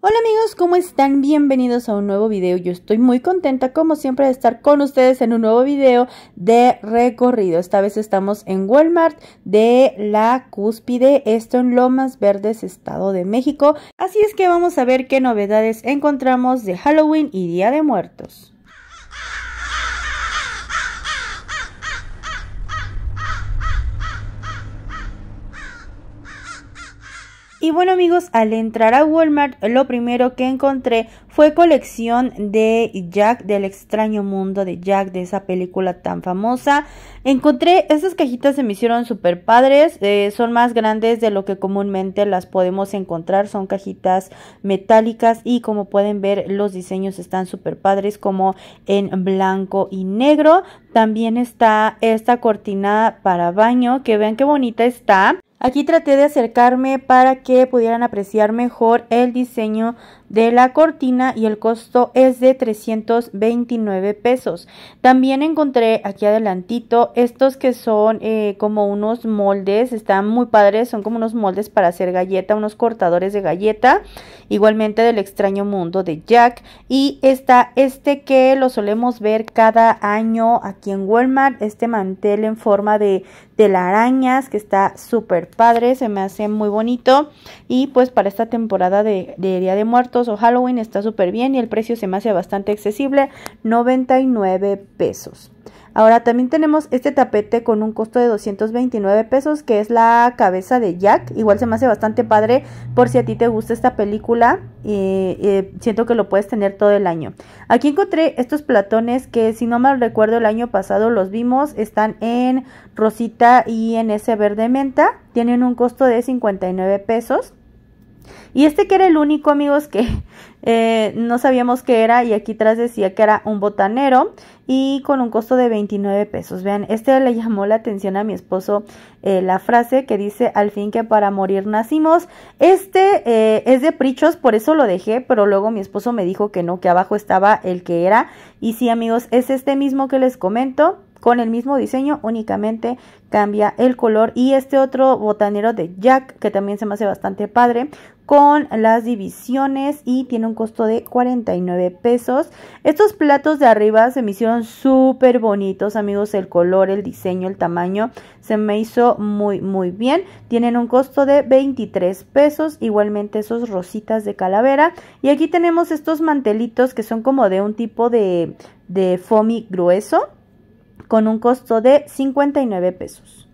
Hola amigos, ¿cómo están? Bienvenidos a un nuevo video. Yo estoy muy contenta como siempre de estar con ustedes en un nuevo video de recorrido. Esta vez estamos en Walmart de la Cúspide, esto en Lomas Verdes, Estado de México. Así es que vamos a ver qué novedades encontramos de Halloween y Día de Muertos. Y bueno amigos, al entrar a Walmart, lo primero que encontré fue colección de Jack del extraño mundo de Jack, de esa película tan famosa. Encontré, estas cajitas se me hicieron súper padres, eh, son más grandes de lo que comúnmente las podemos encontrar, son cajitas metálicas y como pueden ver los diseños están súper padres como en blanco y negro. También está esta cortina para baño, que vean qué bonita está. Aquí traté de acercarme para que pudieran apreciar mejor el diseño de la cortina y el costo es de 329 pesos. También encontré aquí adelantito estos que son eh, como unos moldes, están muy padres, son como unos moldes para hacer galleta, unos cortadores de galleta, igualmente del extraño mundo de Jack. Y está este que lo solemos ver cada año aquí en Walmart, este mantel en forma de telarañas que está súper padre, se me hace muy bonito y pues para esta temporada de, de Día de Muertos o Halloween está súper bien y el precio se me hace bastante accesible, 99 pesos. Ahora también tenemos este tapete con un costo de 229 pesos que es la cabeza de Jack. Igual se me hace bastante padre por si a ti te gusta esta película. eh, siento que lo puedes tener todo el año. Aquí encontré estos platones que si no mal recuerdo el año pasado los vimos. Están en rosita y en ese verde menta. Tienen un costo de 59 pesos. Y este que era el único, amigos, que eh, no sabíamos qué era y aquí atrás decía que era un botanero y con un costo de 29 pesos. Vean, este le llamó la atención a mi esposo eh, la frase que dice al fin que para morir nacimos. Este eh, es de Prichos, por eso lo dejé, pero luego mi esposo me dijo que no, que abajo estaba el que era. Y sí, amigos, es este mismo que les comento con el mismo diseño, únicamente cambia el color. Y este otro botanero de Jack, que también se me hace bastante padre, con las divisiones y tiene un costo de 49 pesos. Estos platos de arriba se me hicieron súper bonitos, amigos. El color, el diseño, el tamaño se me hizo muy, muy bien. Tienen un costo de 23 pesos. Igualmente esos rositas de calavera. Y aquí tenemos estos mantelitos que son como de un tipo de, de foamy grueso con un costo de 59 pesos.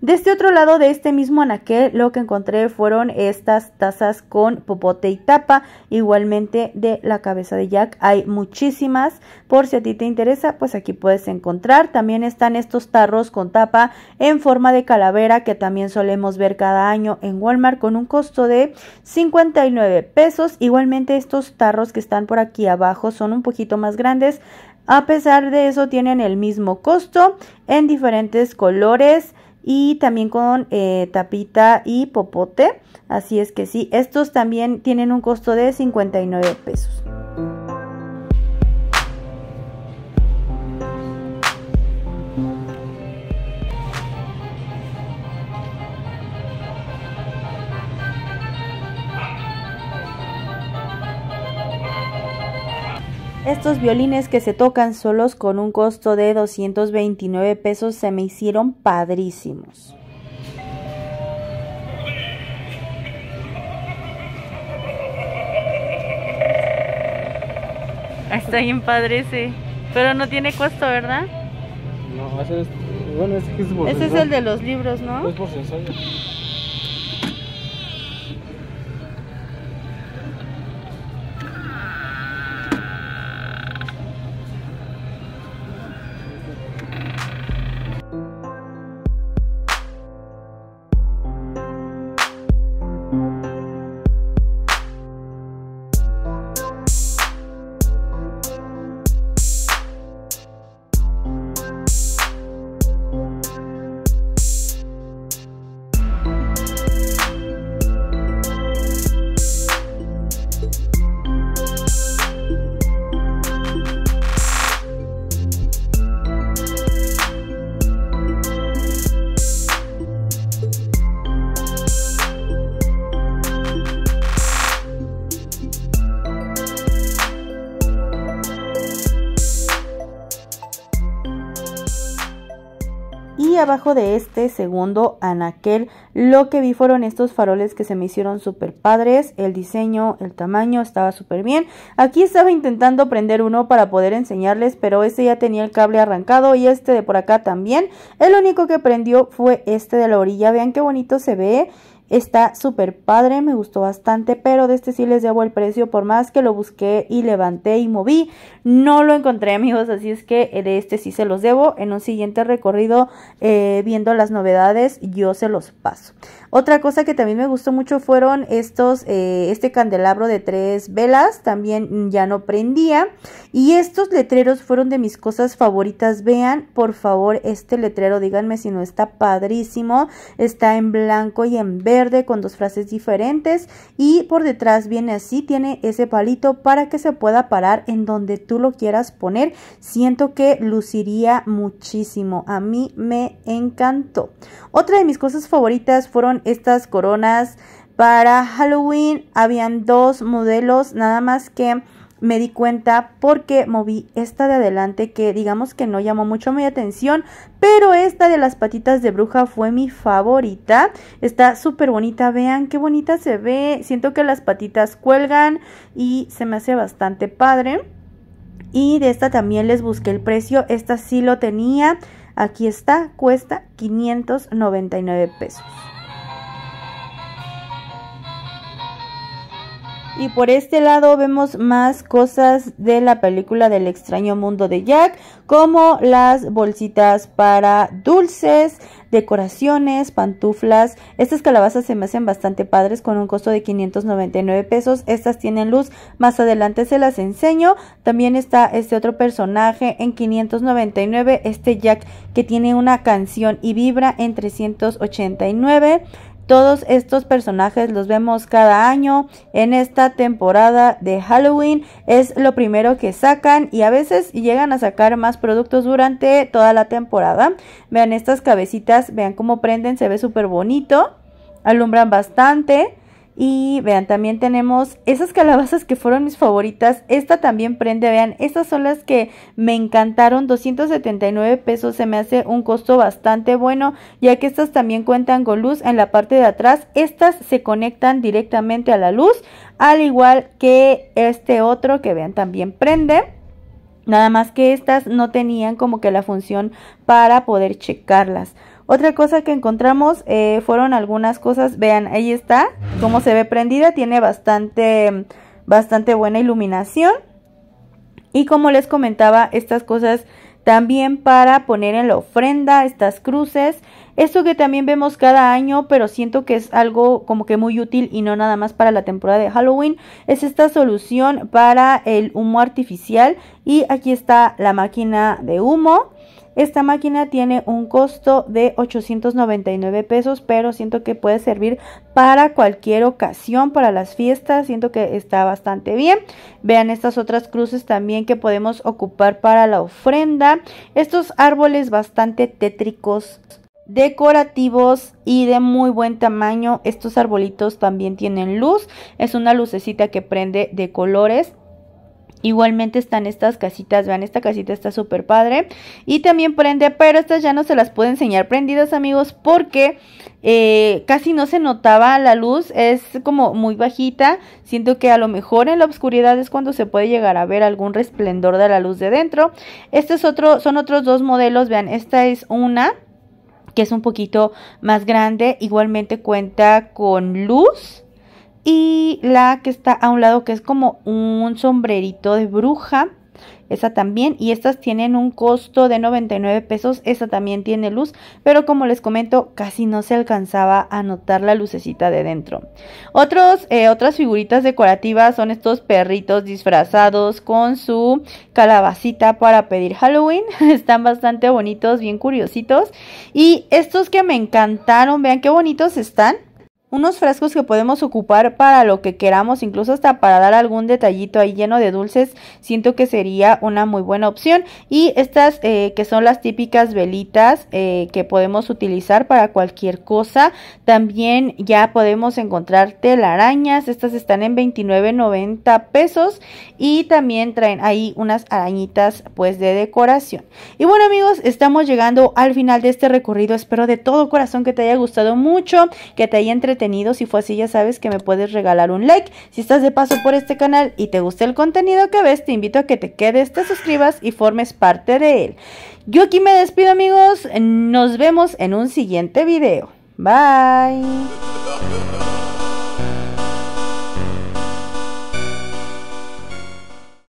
De este otro lado de este mismo anaquel lo que encontré fueron estas tazas con popote y tapa, igualmente de la cabeza de Jack. Hay muchísimas, por si a ti te interesa, pues aquí puedes encontrar. También están estos tarros con tapa en forma de calavera que también solemos ver cada año en Walmart con un costo de 59 pesos. Igualmente estos tarros que están por aquí abajo son un poquito más grandes. A pesar de eso tienen el mismo costo en diferentes colores y también con eh, tapita y popote. Así es que sí, estos también tienen un costo de 59 pesos. Estos violines que se tocan solos con un costo de 229 pesos se me hicieron padrísimos. Está bien padre ese, pero no tiene costo, ¿verdad? No, ese es, bueno, ese es por Ese es el de los libros, ¿no? Es por ensayo. Abajo de este segundo anaquel lo que vi fueron estos faroles que se me hicieron súper padres. El diseño, el tamaño estaba súper bien. Aquí estaba intentando prender uno para poder enseñarles, pero este ya tenía el cable arrancado y este de por acá también. El único que prendió fue este de la orilla. Vean qué bonito se ve. Está súper padre, me gustó bastante, pero de este sí les debo el precio por más que lo busqué y levanté y moví. No lo encontré amigos, así es que de este sí se los debo. En un siguiente recorrido eh, viendo las novedades yo se los paso. Otra cosa que también me gustó mucho fueron estos, eh, este candelabro de tres velas, también ya no prendía. Y estos letreros fueron de mis cosas favoritas. Vean, por favor, este letrero, díganme si no está padrísimo. Está en blanco y en verde con dos frases diferentes. Y por detrás viene así, tiene ese palito para que se pueda parar en donde tú lo quieras poner. Siento que luciría muchísimo. A mí me encantó. Otra de mis cosas favoritas fueron estas coronas para Halloween. Habían dos modelos, nada más que me di cuenta porque moví esta de adelante que digamos que no llamó mucho mi atención, pero esta de las patitas de bruja fue mi favorita. Está súper bonita, vean qué bonita se ve. Siento que las patitas cuelgan y se me hace bastante padre. Y de esta también les busqué el precio, esta sí lo tenía. Aquí está, cuesta 599 pesos. Y por este lado vemos más cosas de la película del extraño mundo de Jack, como las bolsitas para dulces, decoraciones, pantuflas. Estas calabazas se me hacen bastante padres con un costo de 599 pesos. Estas tienen luz, más adelante se las enseño. También está este otro personaje en 599, este Jack que tiene una canción y vibra en 389. Todos estos personajes los vemos cada año en esta temporada de Halloween. Es lo primero que sacan y a veces llegan a sacar más productos durante toda la temporada. Vean estas cabecitas, vean cómo prenden, se ve súper bonito. Alumbran bastante. Y vean, también tenemos esas calabazas que fueron mis favoritas. Esta también prende, vean, estas son las que me encantaron. 279 pesos se me hace un costo bastante bueno, ya que estas también cuentan con luz en la parte de atrás. Estas se conectan directamente a la luz, al igual que este otro que vean también prende. Nada más que estas no tenían como que la función para poder checarlas. Otra cosa que encontramos eh, fueron algunas cosas, vean, ahí está, cómo se ve prendida, tiene bastante, bastante buena iluminación. Y como les comentaba, estas cosas también para poner en la ofrenda, estas cruces. Esto que también vemos cada año, pero siento que es algo como que muy útil y no nada más para la temporada de Halloween, es esta solución para el humo artificial. Y aquí está la máquina de humo. Esta máquina tiene un costo de 899 pesos, pero siento que puede servir para cualquier ocasión, para las fiestas. Siento que está bastante bien. Vean estas otras cruces también que podemos ocupar para la ofrenda. Estos árboles bastante tétricos decorativos y de muy buen tamaño. Estos arbolitos también tienen luz. Es una lucecita que prende de colores. Igualmente están estas casitas, vean, esta casita está súper padre. Y también prende, pero estas ya no se las puedo enseñar prendidas, amigos, porque eh, casi no se notaba la luz. Es como muy bajita. Siento que a lo mejor en la oscuridad es cuando se puede llegar a ver algún resplendor de la luz de dentro. Este es otro, son otros dos modelos, vean, esta es una que es un poquito más grande. Igualmente cuenta con luz la que está a un lado que es como un sombrerito de bruja. Esa también. Y estas tienen un costo de 99 pesos. Esa también tiene luz. Pero como les comento, casi no se alcanzaba a notar la lucecita de dentro. Otros, eh, otras figuritas decorativas son estos perritos disfrazados con su calabacita para pedir Halloween. Están bastante bonitos, bien curiositos. Y estos que me encantaron, vean qué bonitos están. Unos frascos que podemos ocupar para lo que queramos, incluso hasta para dar algún detallito ahí lleno de dulces, siento que sería una muy buena opción. Y estas eh, que son las típicas velitas eh, que podemos utilizar para cualquier cosa, también ya podemos encontrar telarañas, estas están en 29.90 pesos y también traen ahí unas arañitas pues de decoración. Y bueno amigos, estamos llegando al final de este recorrido, espero de todo corazón que te haya gustado mucho, que te haya si fue así, ya sabes que me puedes regalar un like. Si estás de paso por este canal y te gusta el contenido que ves, te invito a que te quedes, te suscribas y formes parte de él. Yo aquí me despido amigos, nos vemos en un siguiente video. Bye.